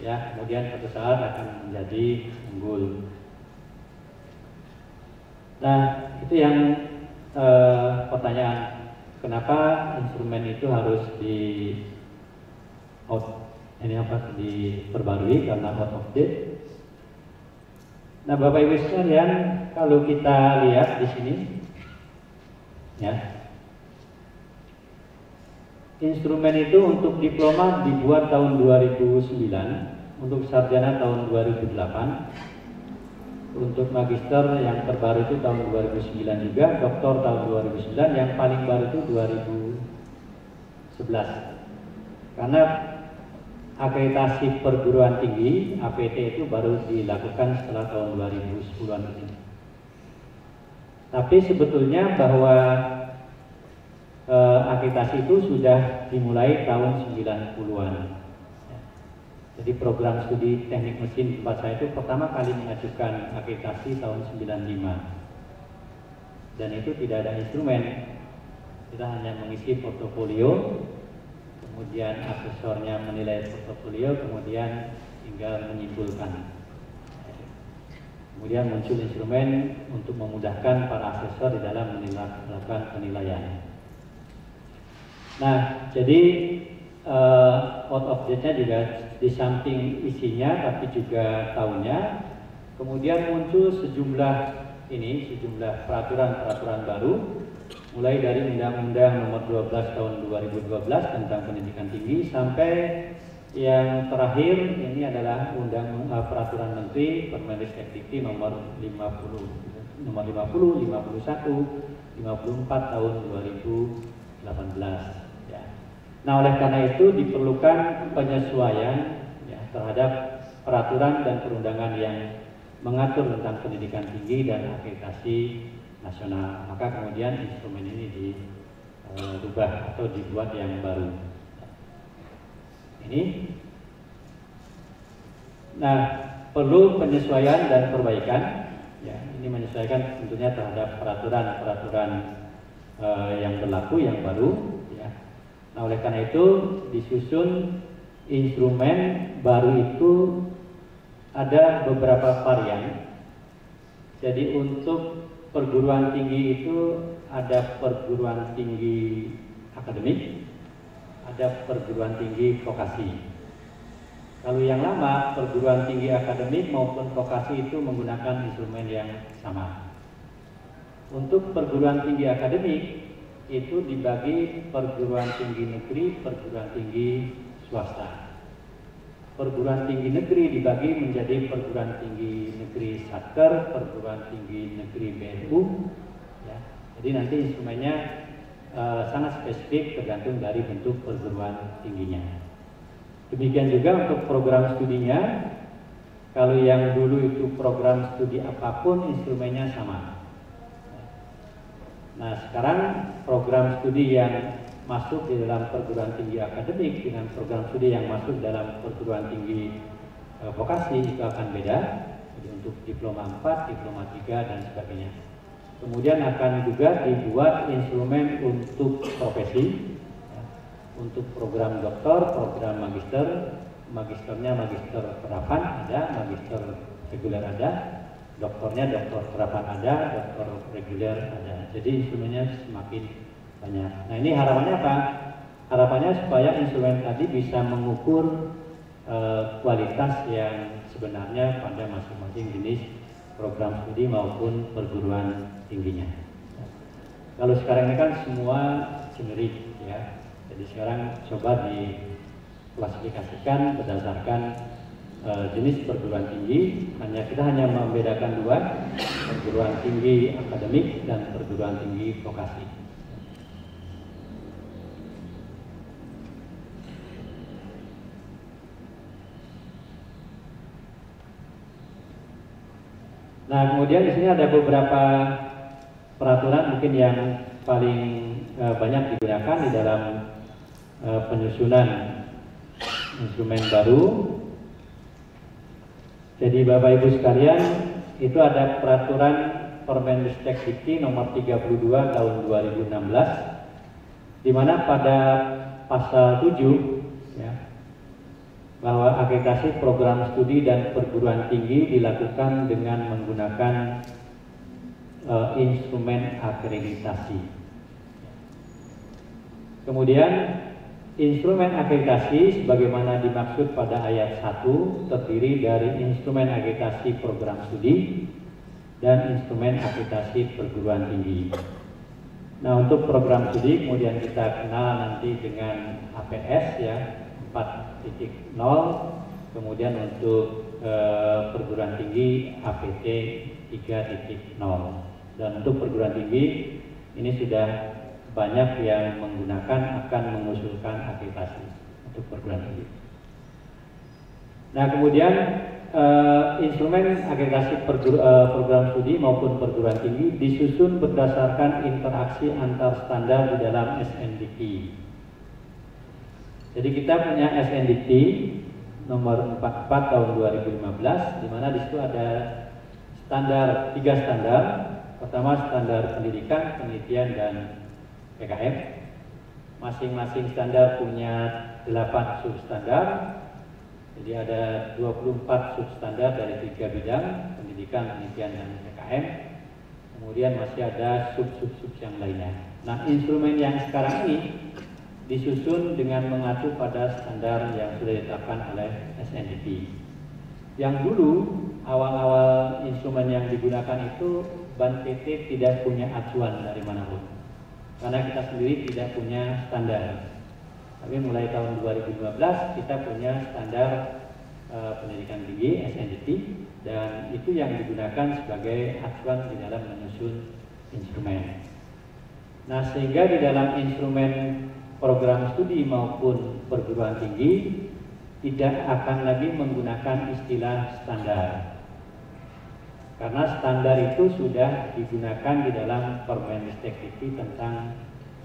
ya kemudian suatu saat akan menjadi unggul. Nah itu yang eh, pertanyaan kenapa instrumen itu harus di out ini apa diperbarui karena out of date. Nah Bapak Ibu sekalian kalau kita lihat di sini ya Instrumen itu untuk diploma dibuat tahun 2009, untuk sarjana tahun 2008, untuk magister yang terbaru itu tahun 2009 juga, doktor tahun 2009, yang paling baru itu 2011. Karena akreditasi perguruan tinggi APT itu baru dilakukan setelah tahun 2010-an ini. Tapi sebetulnya bahwa eh, akreditasi itu sudah dimulai tahun 90-an. Jadi program studi teknik mesin tempat saya itu pertama kali mengajukan akreditasi tahun 95. Dan itu tidak ada instrumen. Kita hanya mengisi portofolio, kemudian asesornya menilai portofolio, kemudian tinggal menyimpulkan. Kemudian muncul instrumen untuk memudahkan para asesor di dalam melakukan penilaian. Nah, jadi uh, out of date-nya juga di samping isinya tapi juga tahunnya. Kemudian muncul sejumlah ini, sejumlah peraturan-peraturan baru mulai dari Undang-Undang Nomor 12 Tahun 2012 tentang Pendidikan Tinggi sampai yang terakhir ini adalah Undang uh, Peraturan Menteri Permendikbud Nomor 50 Nomor 50, 51, 54 Tahun 2018. Nah oleh karena itu diperlukan penyesuaian ya, terhadap peraturan dan perundangan yang mengatur tentang pendidikan tinggi dan akreditasi nasional. Maka kemudian instrumen ini dirubah eh, atau dibuat yang baru. Ini. Nah perlu penyesuaian dan perbaikan. Ya, ini menyesuaikan tentunya terhadap peraturan-peraturan uh, yang berlaku yang baru Nah, oleh karena itu disusun instrumen baru itu ada beberapa varian. Jadi untuk perguruan tinggi itu ada perguruan tinggi akademik, ada perguruan tinggi vokasi. Kalau yang lama perguruan tinggi akademik maupun vokasi itu menggunakan instrumen yang sama. Untuk perguruan tinggi akademik itu dibagi perguruan tinggi negeri, perguruan tinggi swasta. Perguruan tinggi negeri dibagi menjadi perguruan tinggi negeri Satker, perguruan tinggi negeri BNU. Ya. Jadi nanti instrumennya uh, sangat spesifik tergantung dari bentuk perguruan tingginya. Demikian juga untuk program studinya, kalau yang dulu itu program studi apa pun instrumennya sama. Nah sekarang program studi yang masuk di dalam perguruan tinggi akademik dengan program studi yang masuk dalam perguruan tinggi e, vokasi itu akan beda. Jadi untuk diploma 4, diploma 3 dan sebagainya. Kemudian akan juga dibuat instrumen untuk profesi, ya, untuk program doktor, program magister, magisternya magister terapan ada, magister reguler ada, dokternya dokter terapan ada, dokter reguler ada. Jadi instrumennya semakin banyak. Nah ini harapannya apa? Harapannya supaya instrumen tadi bisa mengukur uh, kualitas yang sebenarnya pada masing-masing jenis program studi maupun perguruan tingginya. Kalau sekarang ini kan semua generik ya. Jadi sekarang coba diklasifikasikan berdasarkan uh, jenis perguruan tinggi hanya kita hanya membedakan dua perguruan tinggi akademik dan perguruan tinggi vokasi. Nah, kemudian di sini ada beberapa peraturan mungkin yang paling uh, banyak digunakan di dalam uh, penyusunan instrumen baru jadi Bapak Ibu sekalian, itu ada peraturan Permendikbud Dikti nomor 32 tahun 2016 di mana pada pasal 7 ya, bahwa akreditasi program studi dan perguruan tinggi dilakukan dengan menggunakan uh, instrumen akreditasi. Kemudian instrumen akreditasi sebagaimana dimaksud pada ayat 1 terdiri dari instrumen akreditasi program studi dan instrumen akreditasi perguruan tinggi. Nah untuk program studi kemudian kita kenal nanti dengan APS ya 4.0 kemudian untuk e, perguruan tinggi APT 3.0 dan untuk perguruan tinggi ini sudah banyak yang menggunakan akan mengusulkan akreditasi untuk perguruan tinggi. Nah kemudian e, instrumen akreditasi pergur, e, program studi maupun perguruan tinggi disusun berdasarkan interaksi antar standar di dalam SNDP jadi kita punya SNDT nomor 44 tahun 2015 di mana di situ ada standar tiga standar. Pertama standar pendidikan, penelitian dan PKM. Masing-masing standar punya 8 substandar. Jadi ada 24 substandar dari tiga bidang, pendidikan, penelitian dan PKM. Kemudian masih ada sub-sub-sub yang lainnya. Nah, instrumen yang sekarang ini disusun dengan mengacu pada standar yang sudah ditetapkan oleh SNDP. Yang dulu awal-awal instrumen yang digunakan itu Ban PT tidak punya acuan dari mana pun. Karena kita sendiri tidak punya standar. Tapi mulai tahun 2015 kita punya standar uh, pendidikan tinggi SNDP dan itu yang digunakan sebagai acuan di dalam menyusun instrumen. Nah, sehingga di dalam instrumen program studi maupun perguruan tinggi tidak akan lagi menggunakan istilah standar. Karena standar itu sudah digunakan di dalam Permenristek Dikti tentang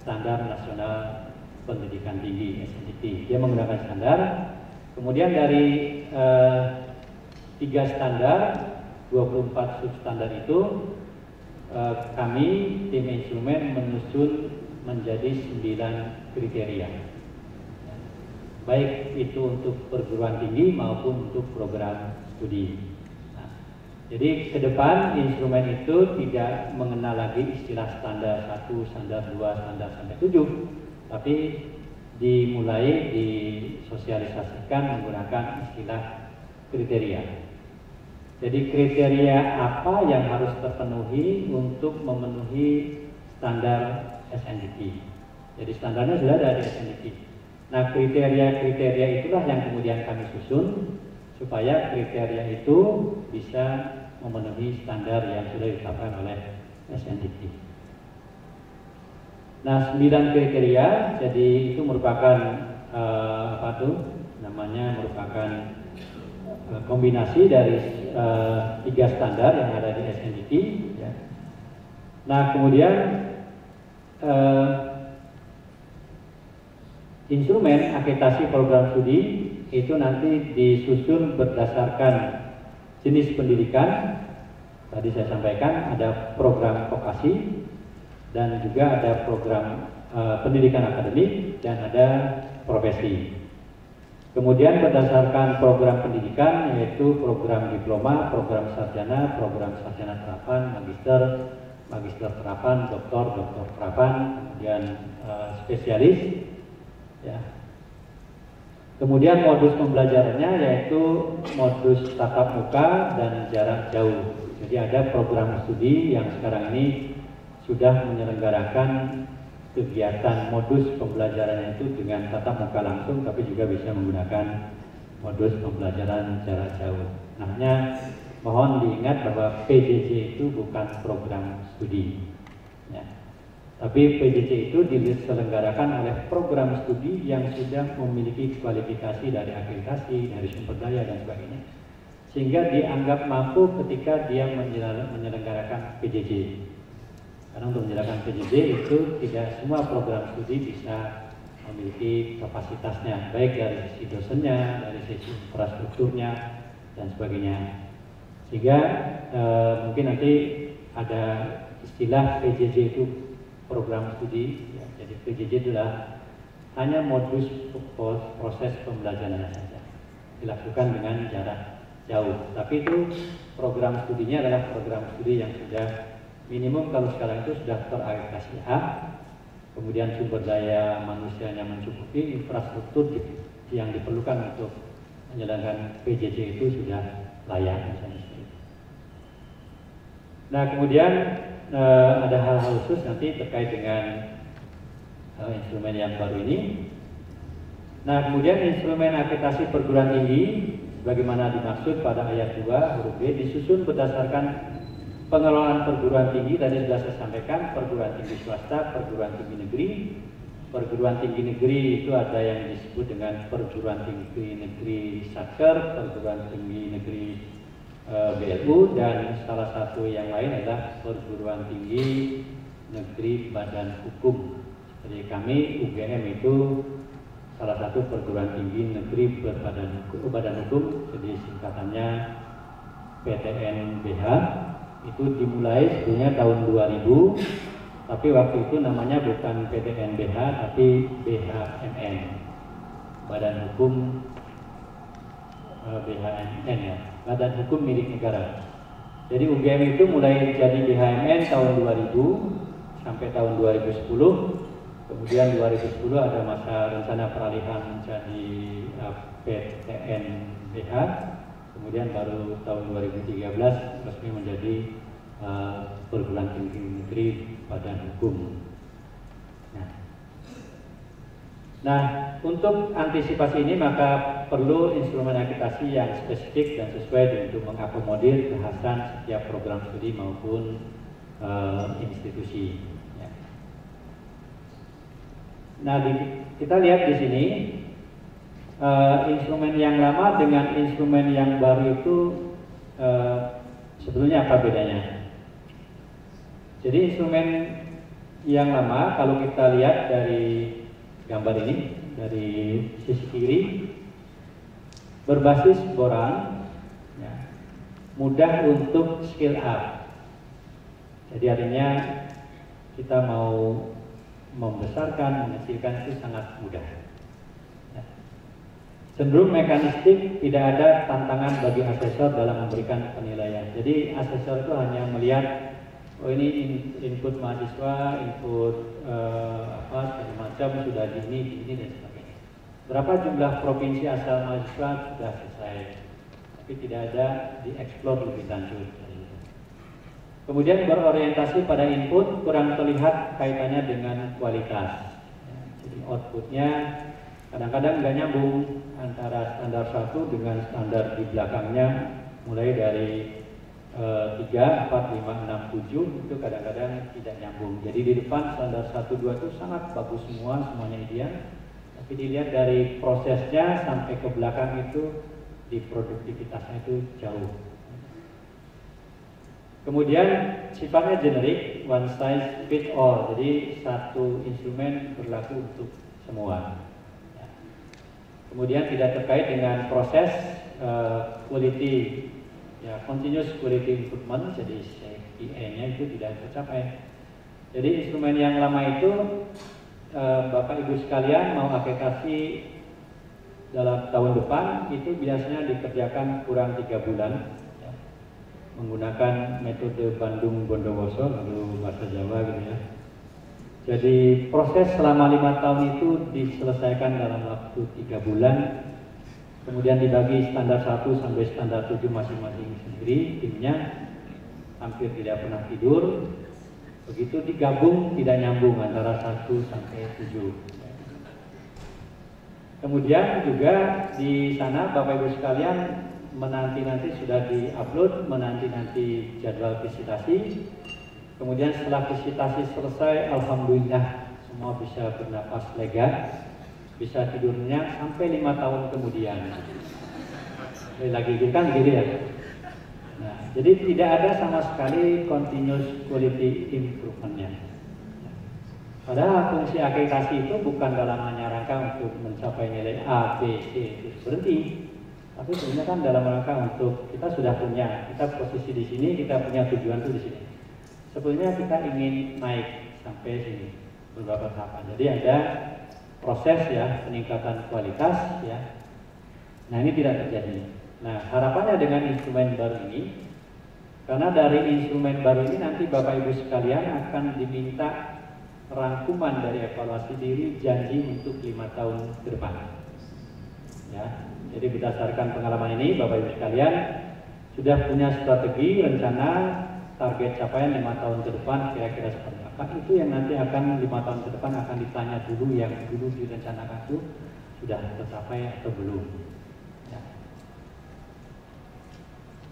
Standar Nasional Pendidikan Tinggi SNDT. Dia menggunakan standar. Kemudian dari eh, tiga standar, 24 substandar itu eh, kami tim instrumen menyusun menjadi sembilan kriteria baik itu untuk perguruan tinggi maupun untuk program studi. Jadi ke depan instrumen itu tidak mengenal lagi istilah standar satu, standar dua, standar sampai tujuh, tapi dimulai disosialisasikan menggunakan istilah kriteria. Jadi kriteria apa yang harus terpenuhi untuk memenuhi standar SNDP. Jadi standarnya sudah ada di SNDP. Nah kriteria-kriteria itulah yang kemudian kami susun supaya kriteria itu bisa memenuhi standar yang sudah ditetapkan oleh SNDP. Nah sembilan kriteria jadi itu merupakan uh, apa tuh namanya merupakan uh, kombinasi dari uh, tiga standar yang ada di SNDP. Ya. Nah kemudian uh, instrumen akreditasi program studi itu nanti disusun berdasarkan jenis pendidikan. Tadi saya sampaikan ada program vokasi dan juga ada program uh, pendidikan akademik dan ada profesi. Kemudian berdasarkan program pendidikan yaitu program diploma, program sarjana, program sarjana terapan, magister, magister terapan, doktor, doktor terapan, kemudian uh, spesialis, ya. Kemudian modus pembelajarannya yaitu modus tatap muka dan jarak jauh. Jadi ada program studi yang sekarang ini sudah menyelenggarakan kegiatan modus pembelajaran itu dengan tatap muka langsung, tapi juga bisa menggunakan modus pembelajaran jarak jauh. Nah, mohon diingat bahwa PJJ itu bukan program studi. Tapi PJJ itu diselenggarakan oleh program studi yang sudah memiliki kualifikasi dari akreditasi, dari sumber daya dan sebagainya. Sehingga dianggap mampu ketika dia menyelenggarakan PJJ. Karena untuk menyelenggarakan PJJ itu tidak semua program studi bisa memiliki kapasitasnya, baik dari sisi dosennya, dari sisi infrastrukturnya, dan sebagainya. Sehingga e, mungkin nanti ada istilah PJJ itu program studi. Ya, jadi PJJ adalah hanya modus proses pembelajaran saja. dilakukan dengan jarak jauh. Tapi itu program studinya adalah program studi yang sudah minimum kalau sekarang itu sudah terakreditasi A, kemudian sumber daya manusianya mencukupi, infrastruktur yang diperlukan untuk menjalankan PJJ itu sudah layak misalnya Nah kemudian eh, ada hal-hal khusus nanti terkait dengan eh, instrumen yang baru ini. Nah kemudian instrumen akreditasi perguruan tinggi sebagaimana dimaksud pada ayat 2 huruf B disusun berdasarkan pengelolaan perguruan tinggi tadi sudah saya sampaikan perguruan tinggi swasta, perguruan tinggi negeri. Perguruan tinggi negeri itu ada yang disebut dengan perguruan tinggi negeri Saker, perguruan tinggi negeri e, BLU dan salah satu yang lain adalah perguruan tinggi negeri badan hukum. Jadi kami UGM itu salah satu perguruan tinggi negeri berbadan hukum, badan hukum, jadi singkatannya PTNBH itu dimulai sebetulnya tahun 2000 tapi waktu itu namanya bukan PTNBH tapi BHMN Badan Hukum eh, BHMN ya Badan Hukum milik negara. Jadi UGM itu mulai jadi BHMN tahun 2000 sampai tahun 2010 kemudian 2010 ada masa rencana peralihan menjadi eh, PTNBH kemudian baru tahun 2013 resmi menjadi uh, perguruan tinggi negeri badan hukum. Nah, nah, untuk antisipasi ini maka perlu instrumen akreditasi yang spesifik dan sesuai untuk mengakomodir kekhasan setiap program studi maupun uh, institusi. Ya. Nah, di, kita lihat di sini uh, instrumen yang lama dengan instrumen yang baru itu uh, sebetulnya apa bedanya? Jadi instrumen yang lama kalau kita lihat dari gambar ini dari sisi kiri berbasis boran ya, mudah untuk skill up. Jadi artinya kita mau membesarkan, mengecilkan itu sangat mudah cenderung mekanistik tidak ada tantangan bagi asesor dalam memberikan penilaian. Jadi asesor itu hanya melihat oh ini input mahasiswa, input uh, apa segala macam sudah di ini, dan sebagainya. Berapa jumlah provinsi asal mahasiswa sudah selesai, tapi tidak ada dieksplor lebih lanjut. Kemudian berorientasi pada input kurang terlihat kaitannya dengan kualitas. Jadi outputnya kadang-kadang nggak nyambung antara standar satu dengan standar di belakangnya mulai dari tiga, empat, lima, enam, tujuh itu kadang-kadang tidak nyambung. Jadi di depan standar satu dua itu sangat bagus semua, semuanya ideal. Tapi dilihat dari prosesnya sampai ke belakang itu di produktivitasnya itu jauh. Kemudian sifatnya generik, one size fits all. Jadi satu instrumen berlaku untuk semua. Kemudian tidak terkait dengan proses uh, quality ya continuous quality improvement jadi CQE-nya itu tidak tercapai. Jadi instrumen yang lama itu uh, Bapak Ibu sekalian mau aplikasi dalam tahun depan itu biasanya dikerjakan kurang tiga bulan ya. menggunakan metode Bandung Bondowoso lalu bahasa Jawa gitu ya jadi proses selama lima tahun itu diselesaikan dalam waktu tiga bulan, kemudian dibagi standar satu sampai standar tujuh masing-masing sendiri, timnya hampir tidak pernah tidur. Begitu digabung tidak nyambung antara satu sampai tujuh. Kemudian juga di sana Bapak Ibu sekalian menanti-nanti sudah diupload, menanti-nanti jadwal visitasi, Kemudian setelah visitasi selesai, Alhamdulillah semua bisa bernapas lega, bisa tidurnya sampai lima tahun kemudian. Lagi gitu kan gitu ya. Nah, jadi tidak ada sama sekali continuous quality improvementnya. Padahal fungsi akreditasi itu bukan dalam hanya rangka untuk mencapai nilai A, B, C itu berhenti, tapi sebenarnya kan dalam rangka untuk kita sudah punya, kita posisi di sini, kita punya tujuan itu di sini. Sebetulnya kita ingin naik sampai sini beberapa tahapan. Jadi ada proses ya peningkatan kualitas ya Nah ini tidak terjadi. Nah harapannya dengan instrumen baru ini, karena dari instrumen baru ini nanti Bapak Ibu sekalian akan diminta rangkuman dari evaluasi diri janji untuk lima tahun ke depan. Ya, jadi berdasarkan pengalaman ini Bapak Ibu sekalian sudah punya strategi rencana target capaian lima tahun ke depan kira-kira seperti apa itu yang nanti akan lima tahun ke depan akan ditanya dulu yang dulu direncanakan itu sudah tercapai atau belum. Ya.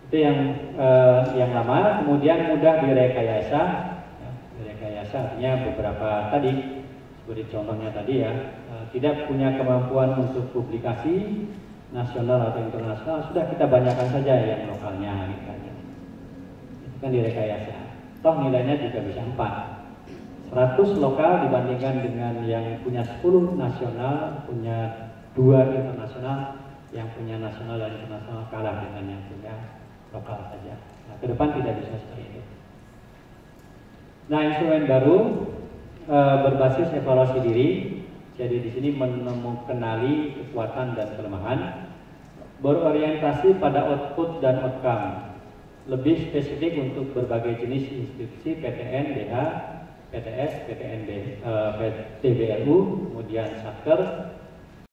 itu yang eh, yang lama kemudian mudah direkayasa. Ya, direkayasa artinya beberapa tadi seperti contohnya tadi ya eh, tidak punya kemampuan untuk publikasi nasional atau internasional sudah kita banyakkan saja yang lokalnya gitu kan. Itu kan direkayasa. Toh nilainya juga bisa 4 100 lokal dibandingkan dengan yang punya 10 nasional punya dua internasional yang punya nasional dan internasional kalah dengan yang punya lokal saja. Nah ke depan tidak bisa seperti itu. Nah instrumen baru e, berbasis evaluasi diri. Jadi di sini menemukanali kekuatan dan kelemahan, berorientasi pada output dan outcome, lebih spesifik untuk berbagai jenis institusi PTN, DH, PTS, PTNB, eh, PTBLU, kemudian Satker,